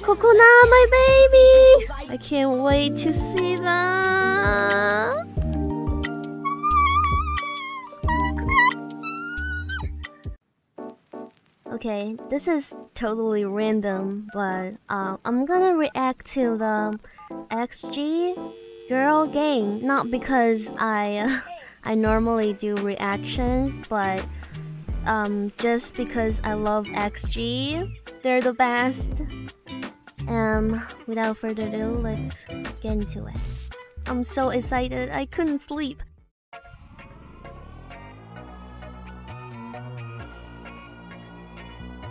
Cocona, my baby! I can't wait to see that. Okay, this is totally random, but uh, I'm gonna react to the XG girl game. Not because I I normally do reactions, but um, just because I love XG. They're the best. Um, without further ado, let's get into it. I'm so excited, I couldn't sleep.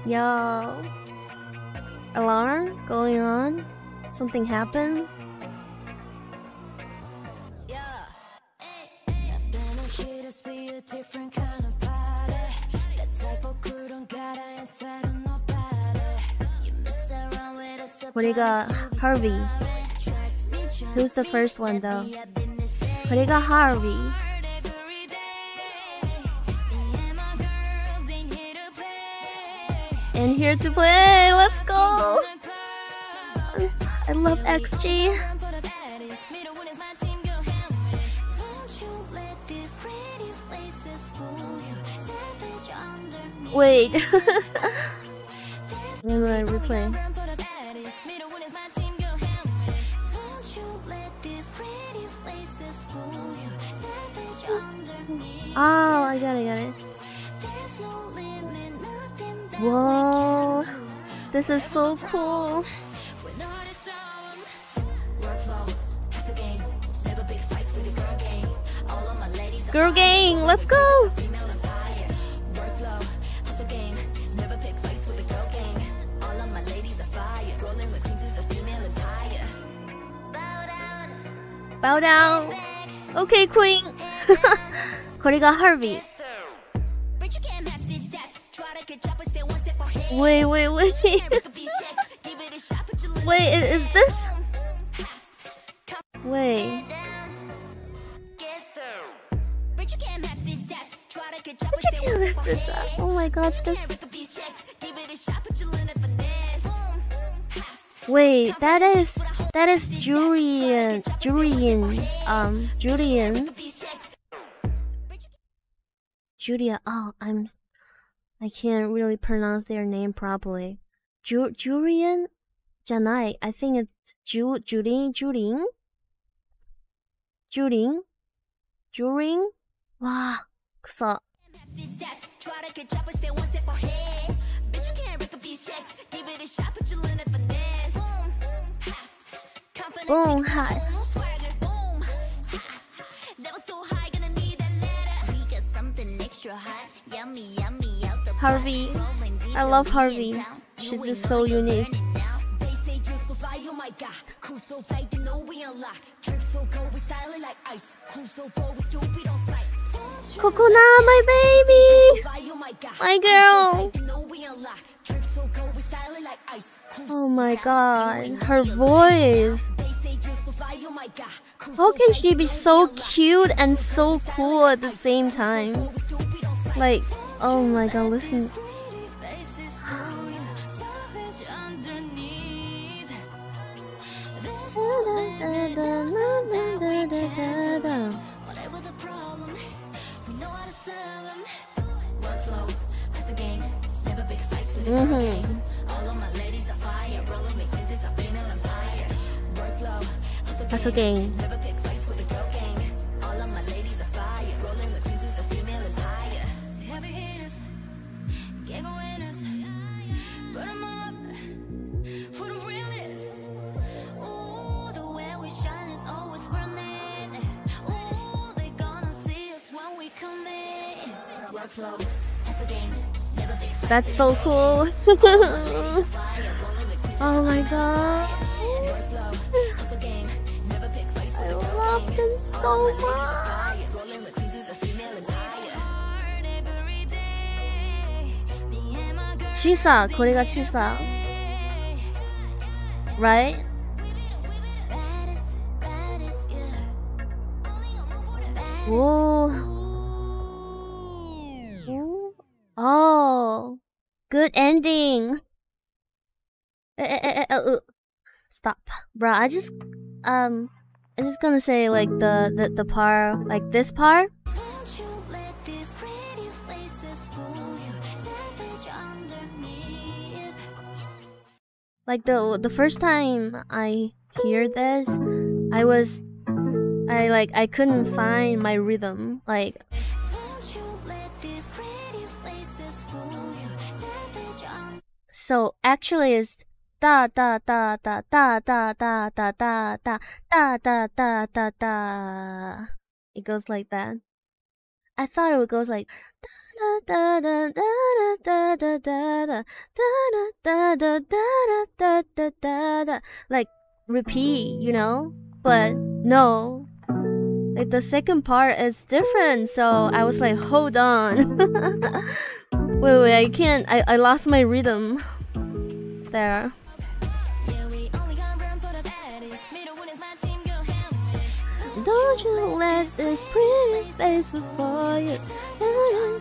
Yo. Alarm going on? Something happened? Got Harvey. Who's the first one though? got Harvey. And here to play. Let's go. I love XG. Wait. I'm replay. Oh, I got it, got it. Whoa, this is so cool. Girl gang, let's go! Bow down. Okay, queen. これが Harvey. Wait, wait, wait. wait, is, is this? Wait. Oh my god, this. Wait, that is that is Julian, Julian, um, Julian. Julia. Oh, I'm, I can't really pronounce their name properly. Ju Jurian, Janai. I think it's Ju Julin Julin. Julin, Julin. Wow, so. Boom, hi. Harvey. I love Harvey. She's just so unique. Cocona, my baby! My girl! Oh my god, her voice! How can she be so cute and so cool at the same time? Like, oh my god, listen. Mm-hmm. That's a That's so cool. oh my god. I love them so much. Chisa, これが Chisa. Right? Whoa. Oh, good ending. Eh, eh, uh, stop, bro. I just um, I'm just gonna say like the the the part like this part. Like the the first time I hear this, I was I like I couldn't find my rhythm. Like so actually it's da da da da da da da da da da da da da da da. It goes like that. I thought it would go like da da da da da da da da da da da da da da da like repeat, you know? But no. Like the second part is different, so I was like, hold on. wait, wait, I can't I, I lost my rhythm there. Don't you let this pretty face before you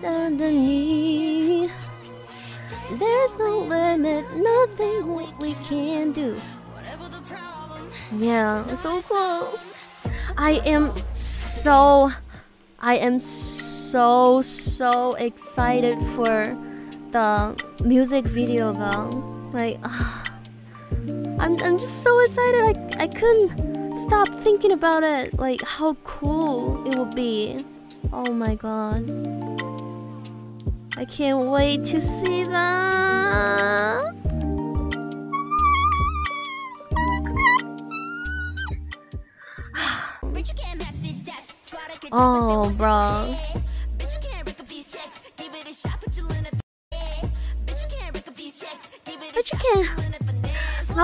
underneath. There's no limit, nothing we can do. Yeah, so cool. I am so, I am so, so excited for the music video though. Like, uh, I'm, I'm just so excited. I, I couldn't stop thinking about it. Like, how cool it would be. Oh my god. I can't wait to see that. oh, bro.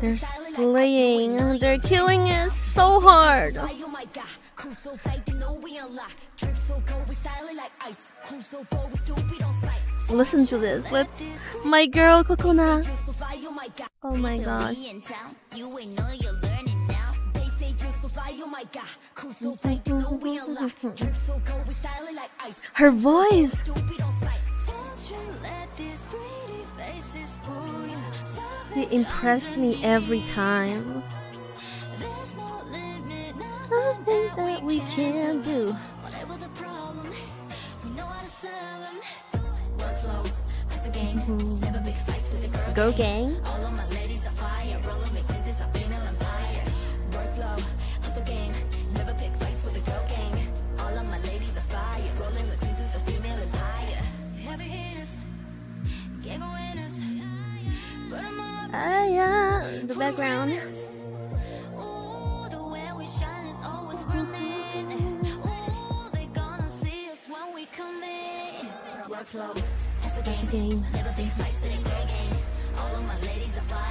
They're slaying. They're killing it so hard. Listen to this. Let's my girl Coconut. Oh my god. Her voice. He impressed me every time. Nothing that we can do. Mm-hmm. Go gang. Game.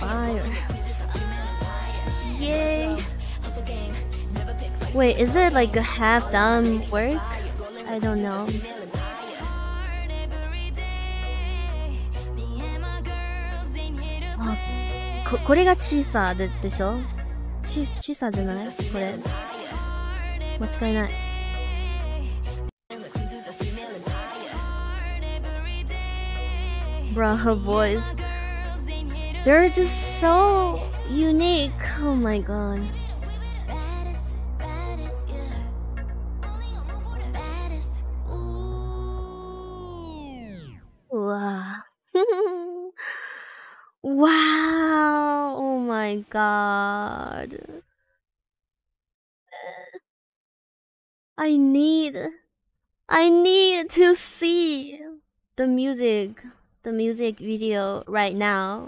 Fire. Yay. Wait, is it like a half done work? I don't know. ここれがチーサーででしょチチーサーじゃないこれ間違いない Bro, her voice. They're just so unique. Oh my god. Wow. wow. Oh my god. I need I need to see the music the music video right now.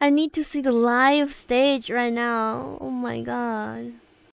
I need to see the live stage right now. Oh my god.